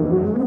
Mm-hmm.